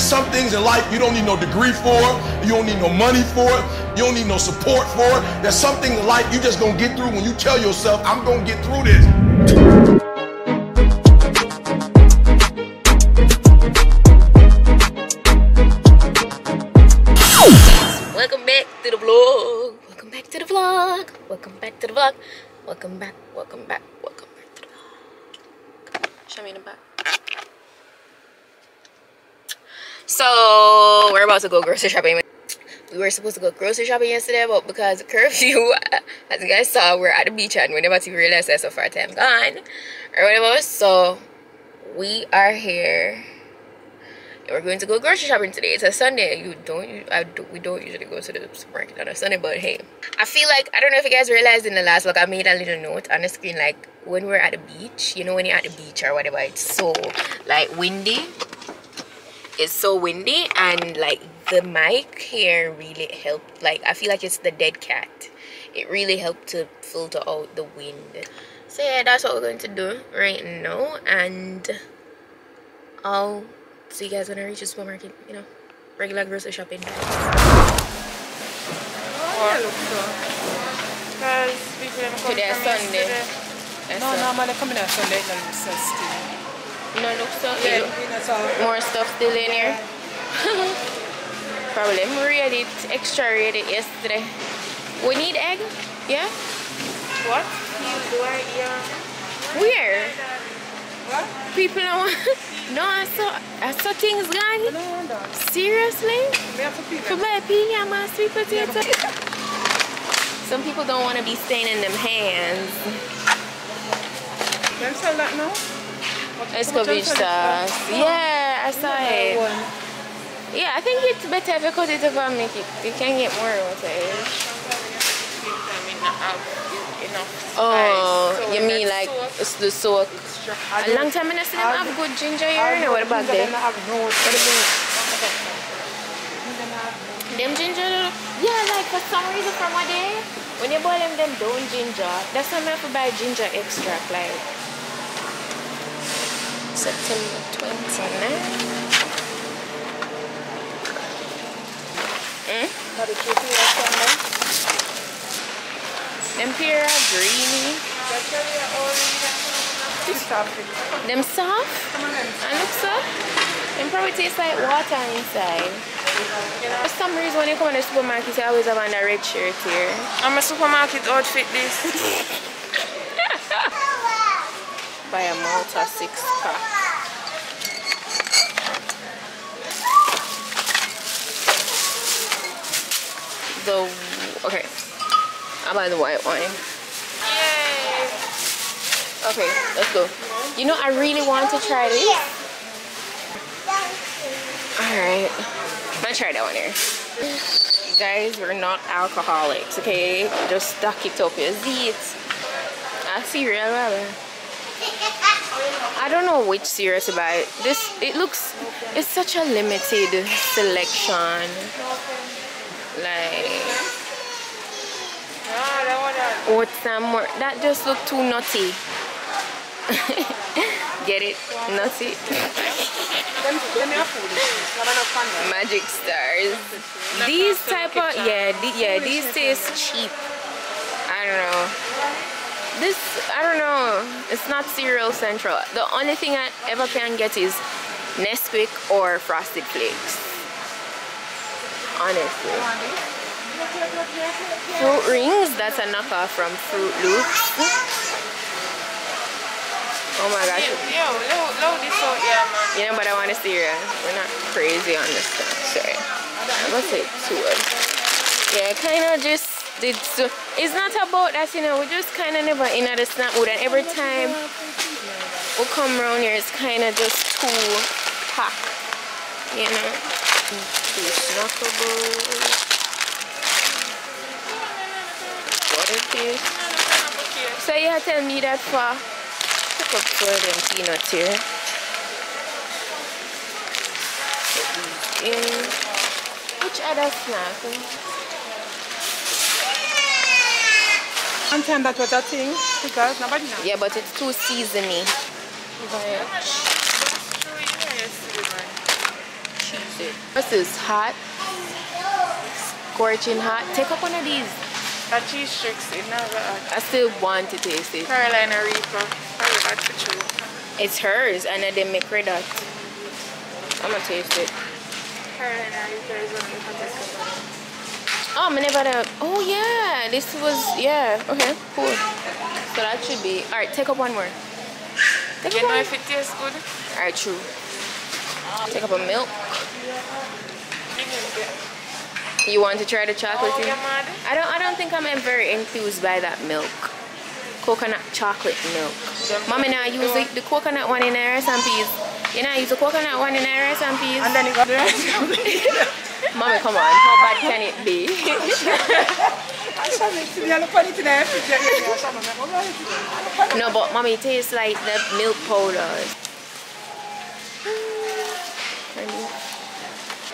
There's some things in life you don't need no degree for, you don't need no money for you don't need no support for it. There's something in life you just gonna get through when you tell yourself, I'm gonna get through this. Welcome back to the vlog. Welcome back to the vlog. Welcome back to the vlog. Welcome back. Welcome back. Welcome back to the vlog. Show me the back. So we're about to go grocery shopping. We were supposed to go grocery shopping yesterday, but because curfew, as you guys saw, we're at the beach and we never to realize that so far time gone or whatever. So we are here we're going to go grocery shopping today. It's a Sunday. You don't, I do, we don't usually go to the supermarket on a Sunday, but hey, I feel like I don't know if you guys realized in the last vlog, I made a little note on the screen like when we're at the beach. You know, when you're at the beach or whatever, it's so like windy. It's so windy, and like the mic here really helped. Like I feel like it's the dead cat. It really helped to filter out the wind. So yeah, that's what we're going to do right now, and I'll see you guys when I reach the supermarket, you know, regular grocery shopping. Oh, yeah, look so. Because come Today is from Sunday. No, all. no, man, they come in on Sunday, no, it's so still. No, look so Yeah. More stuff still in here. Probably read it, extra read it yesterday. We need egg? Yeah? What? Where? What? People don't want. No, I saw, I saw things gone. Seriously? For my opinion, my sweet potato. Some people don't want to be staining them hands. Them sell that now? What- Escovitch what them sell it sauce. Yeah, I saw it. Yeah, I think it's better if you cut it if I make. You can get more with it. Enough- enough Oh. So you mean like soak, it's the soak? A long time I see them have good ginger I here. No, don't what about them? no What about them ginger? Yeah, like for some reason from a day, when you boil them, them don't ginger. That's why I have to buy ginger extract. Like September 29. Mm? Got the on there. Them pure greeny. That's very orange. This topic. Them soft. Come on, then. And look so. Them probably taste like water inside. For some reason, when you come in the supermarket, you always have on a red shirt here. I'm a supermarket outfit this. Buy a Malta six pack. The okay, I'll buy the white wine. Yay! Okay, let's go. You know, I really want to try this. Alright. I'm gonna try that one here. You guys, we're not alcoholics, okay? Just stock it up. You see it? I see real well. I don't know which series to buy. This it looks it's such a limited selection. Like that what's some more that just look too nutty. Get it? Nutty. Magic stars. These type of yeah, the, yeah, these taste cheap. I don't know. This I don't know. It's not cereal central. The only thing I ever can get is Nesquik or Frosted Flakes. Honestly. Fruit rings, that's a knockoff from Froot Loops. Oh my gosh. Yo, this out, yeah, man. You know, but I want to see you. We're not crazy on this stuff. Sorry. I'm gonna say two. Yeah, kind of just so. It's not about that, you know. We just kind of never in the snap mood, and every time we come around here, it's kind of just too packed, you know. Two snackables. What is this? So you tell me that for pick up for them peanuts here. In. Which other snack? One time that was a thing because nobody knows. Yeah, but it's too seasony. But Cheese. taste it. This is hot. Scorching hot. Take up one of these. A cheese tricks in now. I still want to taste it. Carolina Reaper. Very hot for true. It's hers and I didn't make her that. I'm gonna taste it. Carolina Reaper is one of the hottest coconuts. Oh, done. Oh yeah, this was yeah. Okay, cool. So that should be all right. Take up one more. Take You know one. if it tastes good? All right, true. Take up a milk. You want to try the chocolate? Oh, thing? you mad? I don't. I don't think I'm very enthused by that milk. Coconut chocolate milk. Mommy, now use the, the coconut one in and peas. You know, use the coconut one in the rice and peas. And then you got the rice. Mommy, come on. How bad can it be? no, but mommy, it tastes like the milk powder.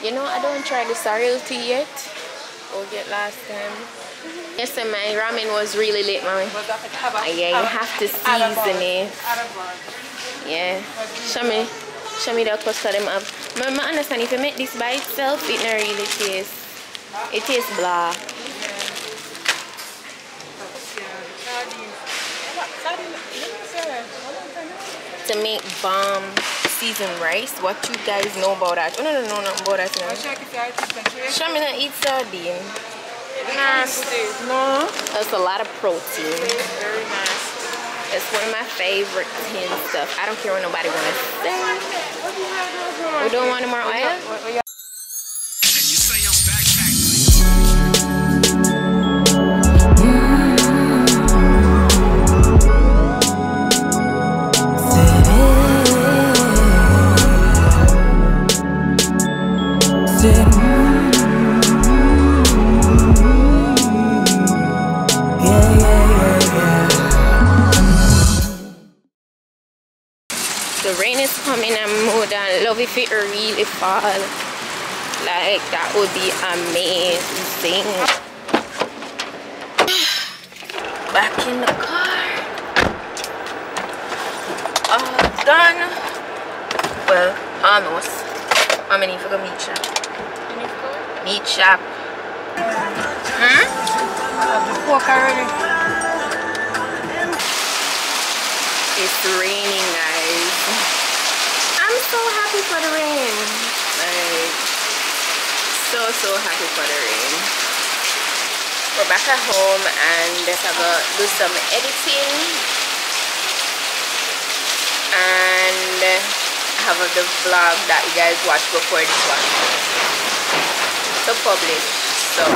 You know, I don't try the cereal tea yet. Or get last time. Yes, and my ramen was really late, mommy. Yeah, you have to season it. Yeah. Show me. Show me the custard them have. I I understand if you make this by itself, it not really taste. It tastes blah. To make bomb seasoned rice, what you guys know about that? Oh no no no no about that. No. Show me not eat sardine. Nasty. No. That's a lot of protein. Very nasty. It's one of my favorite tin stuff. I don't care what nobody wants to say. We don't want more oil? Rain is coming and more than love if it really fall. Like that would be amazing. Back in the car. All done. Well, almost. I'm gonna need to go meat shop. Meat shop. Hmm? Pork already. It's raining, so happy for the rain. Like, so, so happy for the rain. We're back at home and I'm gonna do some editing and have the vlog that you guys watch before this one to publish. So,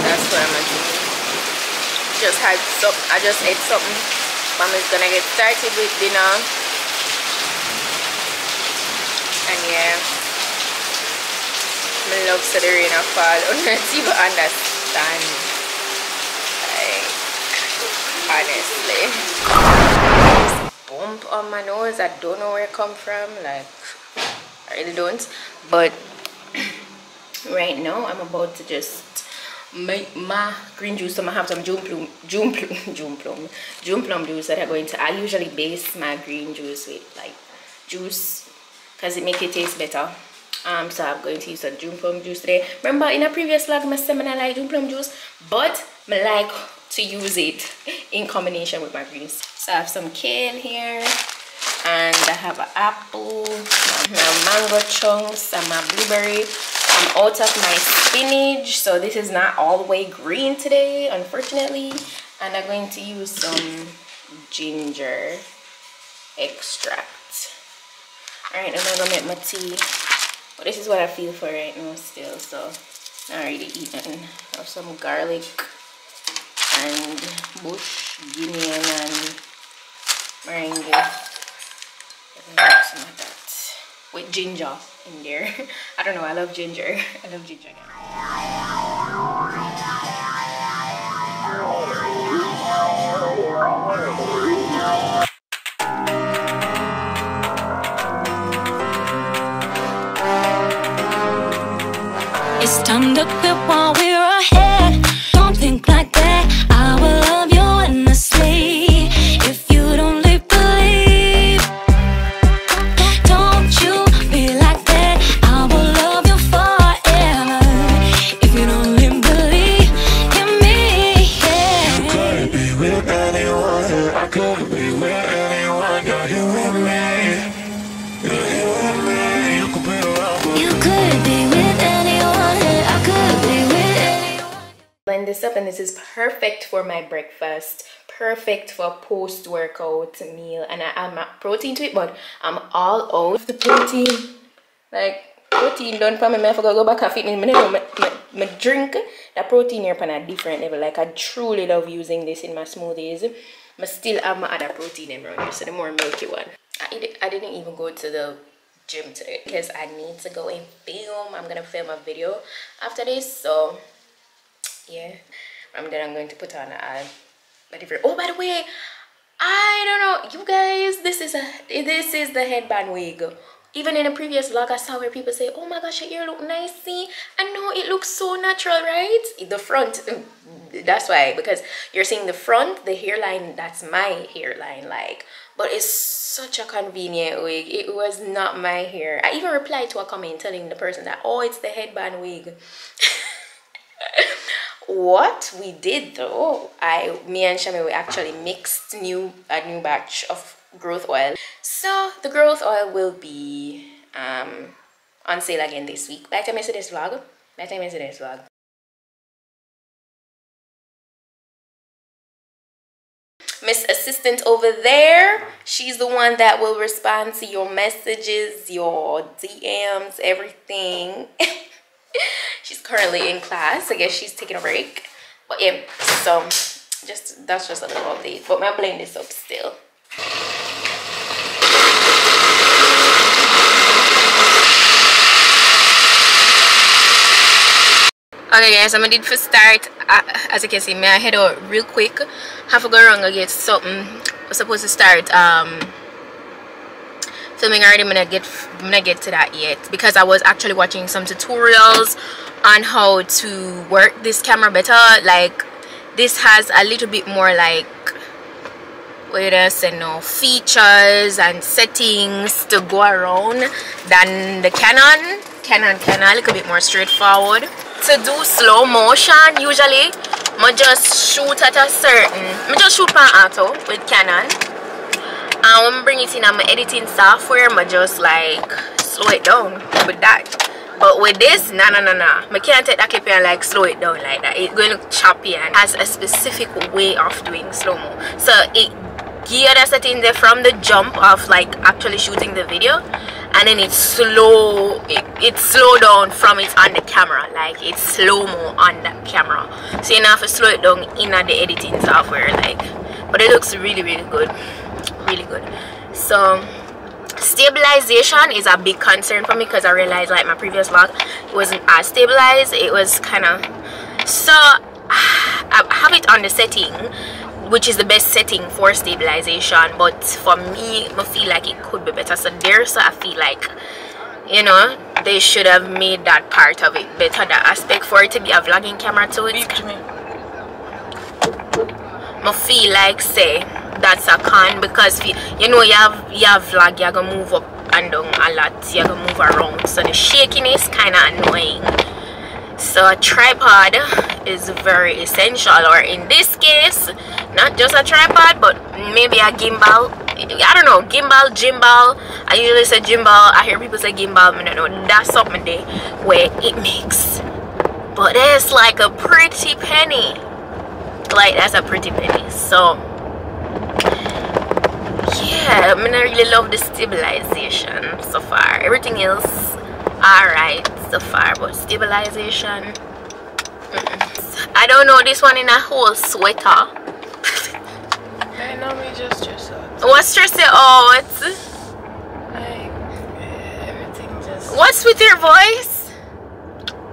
that's what I'm gonna do. Just had some, I just ate something Mommy's gonna get started with dinner. And yeah. I love to the rain fall. Unless you understand. Like, honestly. This bump on my nose, I don't know where it come from. Like, I really don't. But right now, I'm about to just make my green juice. So I'm gonna have some June plum, June plum, June plum, June plum juice that I'm going to. I usually base my green juice with like juice because it make it taste better. Um, so I'm going to use some June plum juice today. Remember in a previous vlog, said I like June plum juice, but I like to use it in combination with my greens. So I have some kale here, and I have an apple, my mango chunks, and my blueberry. I'm out of my spinach, so this is not all the way green today, unfortunately. And I'm going to use some ginger extract. Alright, I'm gonna make my tea. But this is what I feel for right now still, so not really eating. I have some garlic and bush, guinea and meringue. Some of that with ginger in there. I don't know, I love ginger. I love ginger. Time to quit while we're breakfast perfect for post-workout meal. And I add my protein to it but I'm all out of the protein. Like protein done for me I forgot to go back and fit me. My, my, my drink the protein here on a different level. Like I truly love using this in my smoothies. I still have my other protein in around here so the more milky one. I, I didn't even go to the gym today because I need to go and film. I'm gonna film a video after this so yeah and then I'm going to put on a a different oh by the way i don't know you guys this is a this is the headband wig. Even in a previous vlog i saw where people say oh my gosh your ear look nice see? I know it looks so natural right? The front that's why because you're seeing the front the hairline that's my hairline like but it's such a convenient wig. It was not my hair. I even replied to a comment telling the person that oh it's the headband wig what we did though i me and shami we actually mixed new a new batch of growth oil. So the growth oil will be um on sale again this week. By the time see this vlog. By the time see this vlog. Miss Assistant over there, she's the one that will respond to your messages, your DMs, everything. she's currently in class. I guess she's taking a break. But yeah, so just that's just a little update. But my blend is up still. Okay guys, I'm gonna for start uh, as you can see, may I head out real quick. Have to go around and get something. I'm supposed to start um filming already I'm gonna get I'm gonna get to that yet because I was actually watching some tutorials on how to work this camera better. Like this has a little bit more like what I say? No features and settings to go around than the Canon. Canon Canon a little bit more straightforward. To do slow motion usually I just shoot at a certain I just shoot my auto with Canon Um, and when I bring it in I'm editing software I'm just like slow it down with that. But with this nah nah nah nah. I can't take that clip and like slow it down like that. It's going to choppy and has a specific way of doing slow-mo. So it gear the setting there from the jump of like actually shooting the video. And then it's slow it, it's slow down from it on the camera. Like it's slow-mo on the camera. So you have to slow it down in the editing software like but it looks really really good really good. So stabilization is a big concern for me because i realized like my previous vlog wasn't as stabilized. It was kind of so i have it on the setting which is the best setting for stabilization but for me i feel like it could be better. So there so i feel like you know they should have made that part of it better. The aspect for it to be a vlogging camera too it's I feel like say that's a con because you, you know you have you have you're gonna move up and down a lot. You're gonna move around. So the shakiness kind of annoying. So a tripod is very essential or in this case not just a tripod but maybe a gimbal. I don't know gimbal gimbal. I usually say gimbal. I hear people say gimbal I don't know. That's something there where it makes. But it's like a pretty penny. Like that's a pretty penny. So yeah I mean I really love the stabilization so far everything else alright so far but stabilization mm -mm. I don't know this one in a whole sweater I know me just stress out. what stress you out Like, everything just. what's with your voice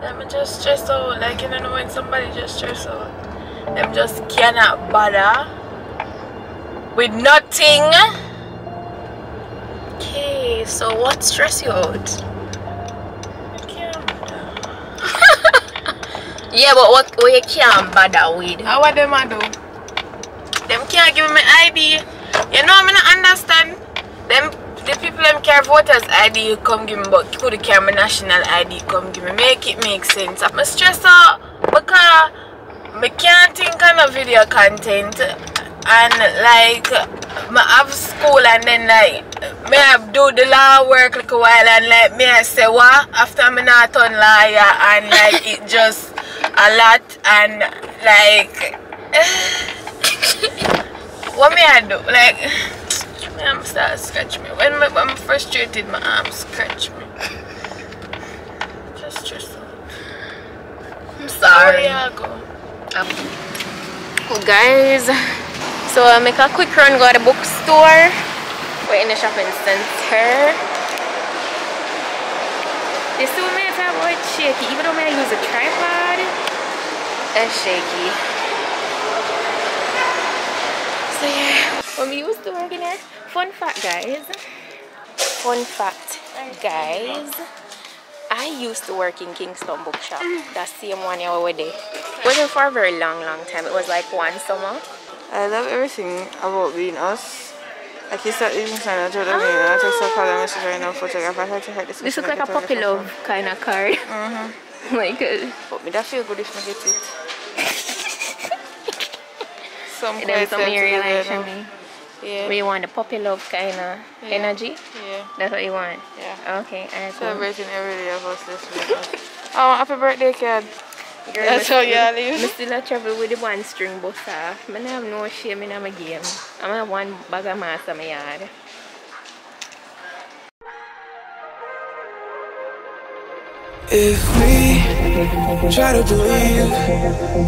I'm just stressed out. Like, you know, when somebody just stressed out, them just cannot bother with nothing. okay so what stress you out yeah but what, we can't bother with How what them I do? Them can't give me ID. You know, I mean, I understand. Them, the people them care voters ID you come give me, but could care my national ID come give me. Make it make sense. I'm stressed out because I can't think on a video content and like I have school and then like me have do the law work like a while and like me I say what after me not turn lawyer and like it just a lot and Like, what may I do? Like, my arm start scratch me. When, my, when I'm frustrated, my arm scratch me. Just stress out. I'm sorry. You go? Well, guys, so I make a quick run go to the bookstore. We're in the shopping center. This is what I talk about shaky. Even though I use a tripod, It's shaky. So yeah, when we used to work in here, fun fact, guys. Fun fact, guys. I used to work in Kingston Bookshop. That same one year we were there. Wasn't for a very long, long time. It was like one summer. I love everything about being us. Like you said, even saying that you're the main, I take some color message right now, photograph. I had to hide this. This looks like a puppy love kind of card. Mm-hmm. like, uh, But me that feel good if I get it. Some then quite some sensitive, area you like know. me. Yeah. You want the puppy love kind of Yeah. energy. Yeah. That's what you want. Yeah. Okay, alright, cool. Celebrating every day of us this week. oh, happy birthday, kid. Girl, That's how you still- leave. Me still a travel with the one string bus off. I don't have no shame in my game. I'm a one bag of mass in my yard. If we try to believe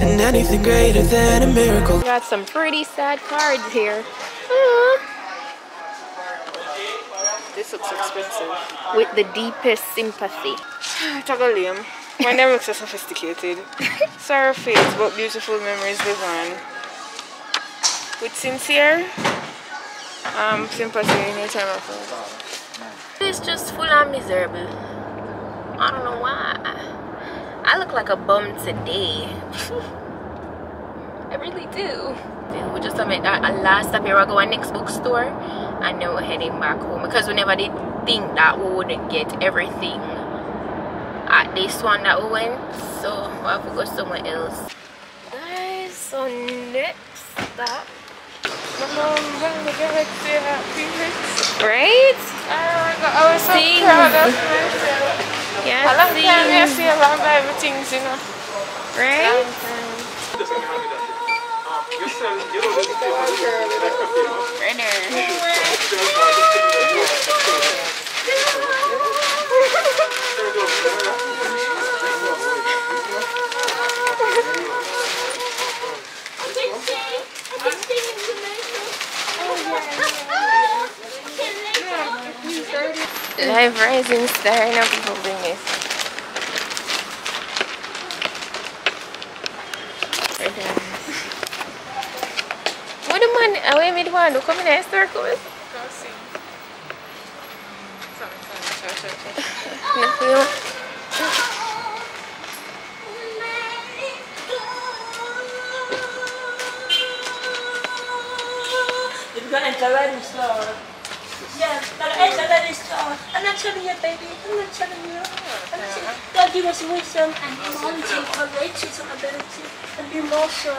in anything greater than a miracle, Got some pretty sad cards here. Aw. This looks expensive. With the deepest sympathy. Toggle lame. My name looks so sophisticated. Sorry face, but beautiful memories live on. With sincere um, sympathy in your time of It's just full on miserable. I don't know why. I look like a bum today. I really do. We just make that a last stop here. we go to next bookstore and then we're heading back home because we never did think that we wouldn't get everything at this one that we went. So we have to go somewhere else. Guys, so next stop. Right? I was so Things. proud of myself. Yeah, A long time I things, feel around by everything, you know. right? Live rising star, I know people doing this. what uh, a man, away mid one, look how many star Sorry, sorry, sorry, sorry. You've got to enter ready store. Yeah, gotta enter ready store. I'm not telling you, baby. I'm not telling you. I'm not telling you. God give us wisdom and knowledge and courage and ability and emotion.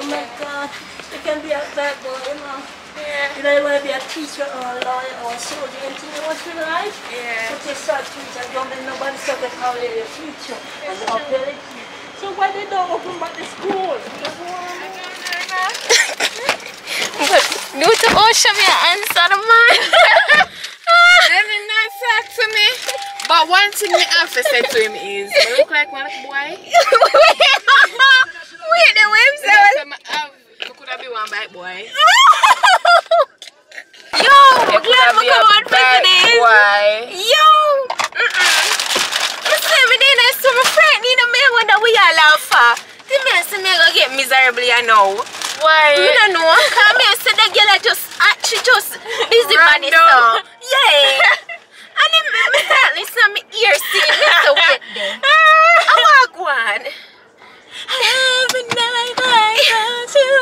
Oh my God. You can be a bad boy, you know. Yeah. You know, you want to be a teacher or a lawyer or a soldier, anything you want to be like. Yeah. But you start teaching, don't let nobody start to call you your future and ability. So why they don't open back the school? But do oh, to Osha me answer man. Let me not talk to me. But one thing me have to say to him is, I look like one boy. Wait, the website. So me oh, could have been one bad boy. Yo, glad me come on for boy. Yo. You see me then I saw my friend in the man wonder we all laugh for. The man me go get miserable you know. Why? You don't know. Come here, the girl I just actually just busy Random. so. Yeah. And then me, me start listen me ear singing me so wet then. I walk one. Every night I got you.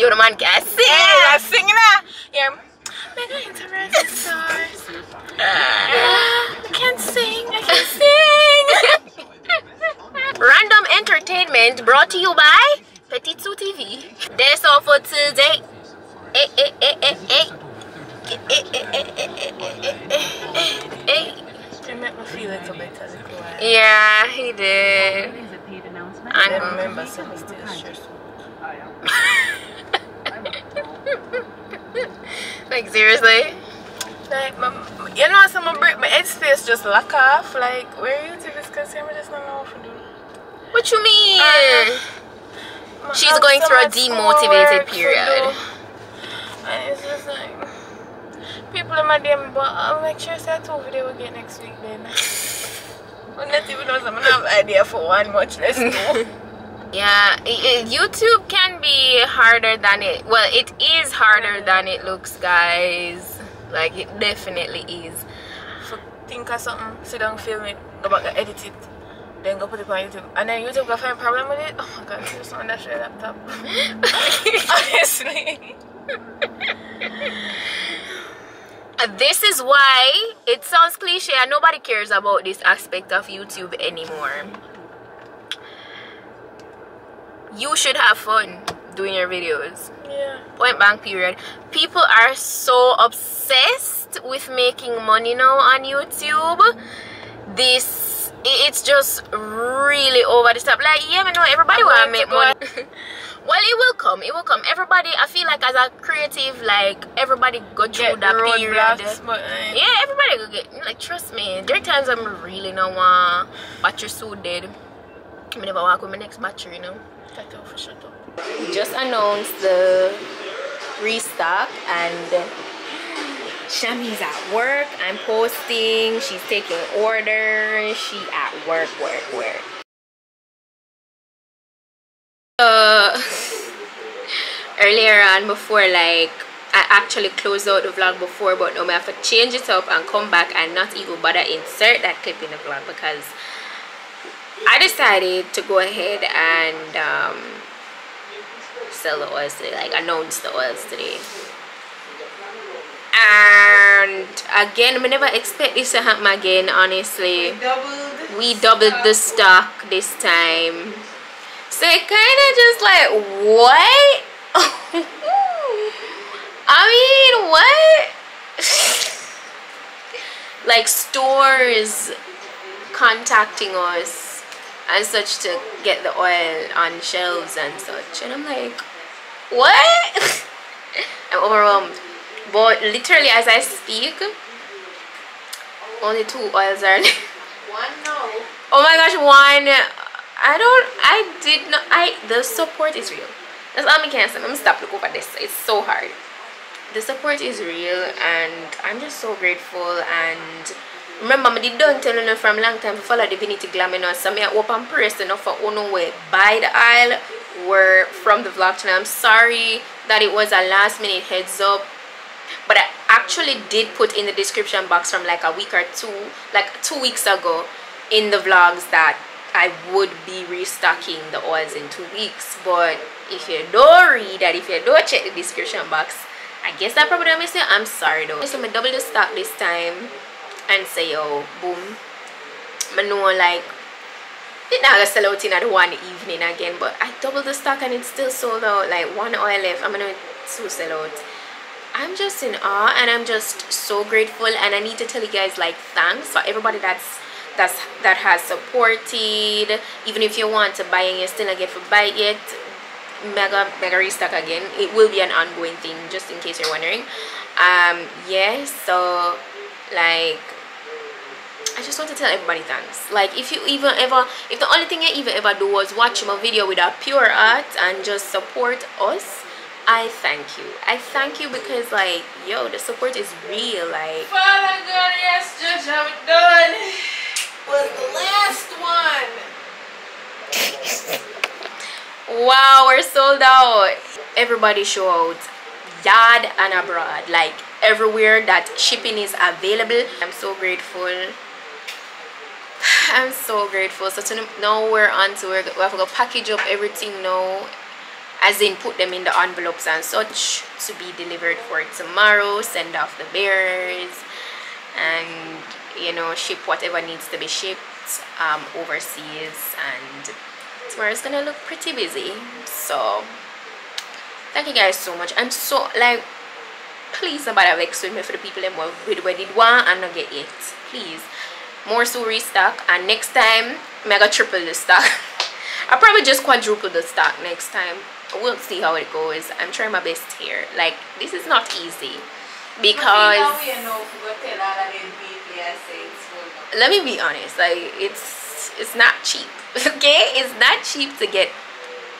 Yo, the man can sing. Yeah, sing that. Yeah. Mega interesting stars. I can sing, I can sing. Random entertainment brought to you by Petite-Sue TV. That's all for today. Hey, hey, hey, hey, hey. Yeah, he did. I remember some of this shit. like seriously? Like you know some of my headspace just like off. Like where are you to this consumer just not know what to do. What you mean? She's going through a demotivated period. And it's just like, people in my DM, but um, I'll make sure that two video get next week then. But not even know some have idea for one, much less two. Yeah, YouTube can be harder than it. Well, it is harder than it looks, guys. Like it definitely is. so think of something, sit down, film it, go back and edit it, then go put it on YouTube. And then YouTube got find problem with it. Oh my god, just want that shit laptop. Honestly. This is why it sounds cliche and nobody cares about this aspect of YouTube anymore. You should have fun doing your videos. Yeah. point blank period people are so obsessed with making money now on youtube this it's just really over the top. Like yeah man no everybody want to going make money. well it will come it will come. Everybody i feel like as a creative like everybody go through Get that period. roadblocks, but uh, yeah everybody go get like trust me there are times i'm really no want battery so dead. I never walk with my next battery you know? Tattoo for shut up. just announced the restock and Shami's at work. I'm posting. She's taking orders. She at work, work, work. Uh, earlier on, before like I actually closed out the vlog before, but now I have to change it up and come back and not even bother insert that clip in the vlog because I decided to go ahead and um, sell the oils today, like announce the oils today. And again, we never expect this to happen again, honestly. Doubled. We doubled the stock this time. So it kind of just like, what? I mean, what? like stores contacting us and such to get the oil on shelves and such. And I'm like, what? I'm overwhelmed. But literally, as I speak, only two oils are left. One no. Oh my gosh, one. I don't. I did not. I the support is real. That's all I can say. I'm gonna stop looking over this. It's so hard. The support is real, and I'm just so grateful. And remember, I did don't tell you from a long time to follow Divinitii Glam. You know, so me open praise enough for uno way by the aisle. Were from the vlog channel. I'm sorry that it was a last minute heads up but I actually did put in the description box from like a week or two, like two weeks ago in the vlogs that I would be restocking the oils in two weeks. But if you don't read that, if you don't check the description box, I guess that probably don't miss it. I'm sorry though. So I'm double the stock this time and say yo, boom. I know like it not gonna sell out in the one evening again, but I doubled the stock and it's still sold out. Like one oil left. I'm gonna so sell out. Just in awe and I'm just so grateful and I need to tell you guys like thanks for everybody that's that's that has supported. Even if you want to buy and you still not get for buy it mega mega restock again. It will be an ongoing thing just in case you're wondering. Um yeah so like I just want to tell everybody thanks. Like if you even ever, if the only thing you even ever do was watch my video with a pure heart and just support us, I thank you. I thank you because like, yo, the support is real. Like, Father God, yes, Judge, I'm done. Was the last one. wow, we're sold out. Everybody show out, yard and abroad, like everywhere that shipping is available. I'm so grateful. I'm so grateful. So to now we're on to we have to go package up everything now as in put them in the envelopes and such to be delivered for tomorrow send off the bearers and you know ship whatever needs to be shipped um, overseas and tomorrow's gonna look pretty busy. So thank you guys so much. I'm so like please nobody vex with me for the people that with what did one and not get it. Please more so restock and next time I'm triple the stock. I'll probably just quadruple the stock next time we'll see how it goes. I'm trying my best here. Like this is not easy. Because let me be honest like it's it's not cheap okay? It's not cheap to get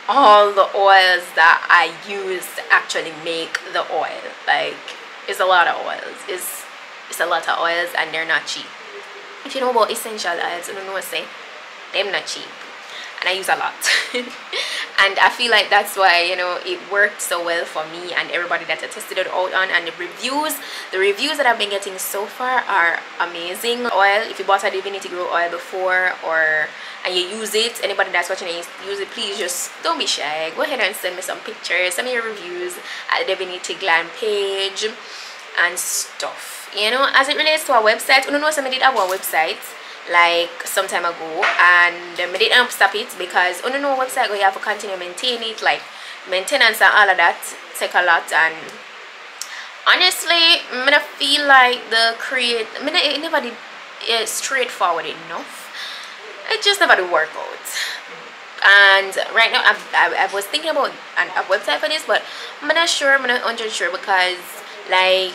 all the oils that i use to actually make the oil. Like it's a lot of oils. It's it's a lot of oils and they're not cheap. If you know about essential oils you don't know what say they're not cheap. And I use a lot and I feel like that's why you know it worked so well for me and everybody that I tested it out on. And the reviews the reviews that I've been getting so far are amazing. Oil if you bought a Divinitii grow oil before or and you use it. Anybody that's watching it use it please just don't be shy. Go ahead and send me some pictures send me your reviews at the Divinitii Glam page and stuff you know. As it relates to our website you know somebody did have our website like some time ago. And um, I didn't stop it because on the no website you have to continue maintain it like maintenance and all of that. Take a lot. And honestly I don't feel like the create I mean it never did it straightforward enough. It just never did work out. And right now I, I, I was thinking about an, a website for this but I'm not sure I'm not 100 sure because like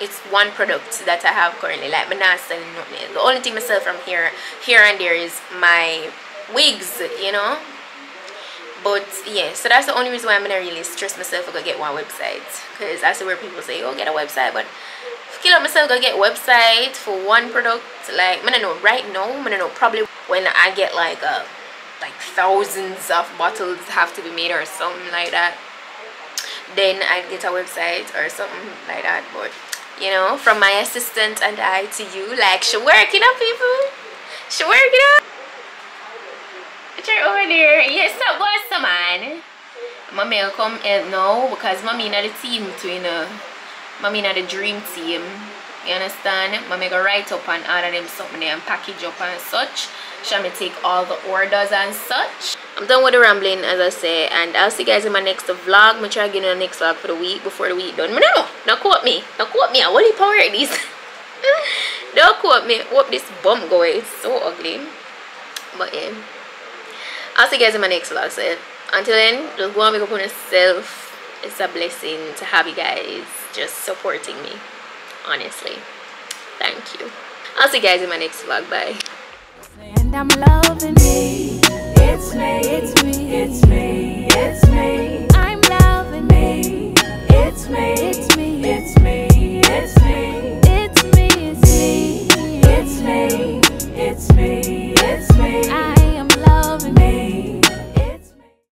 it's one product that I have currently. Like I'm not selling nothing the only thing I sell from here here and there is my wigs you know? But yeah so that's the only reason why I'm gonna really stress myself to get one website. Because that's where people say oh get a website but kill up myself go get website for one product. Like I don't know right now I don't know probably when I get like a uh, like thousands of bottles have to be made or something like that then I get a website or something like that but you know from my assistant and I to you like she work working up people? She work working up? It's right over there. Yes so what's the man mommy will come eh, help now because mommy not the team you know. Mommy not the dream team you understand? Mommy go write up and of them something and package up and such shall me take all the orders and such? I'm done with the rambling as i say and i'll see you guys in my next vlog. I'm try again in the next vlog for the week before the week done. But no not quote me. Don't quote me. I want will power these don't quote me. What this bump go it's so ugly. But yeah. I'll see you guys in my next vlog so until then just go and make up on yourself. It's a blessing to have you guys just supporting me honestly. Thank you. I'll see you guys in my next vlog. Bye. And i'm loving me it's me it's me it's me it's me. I'm loving me it's me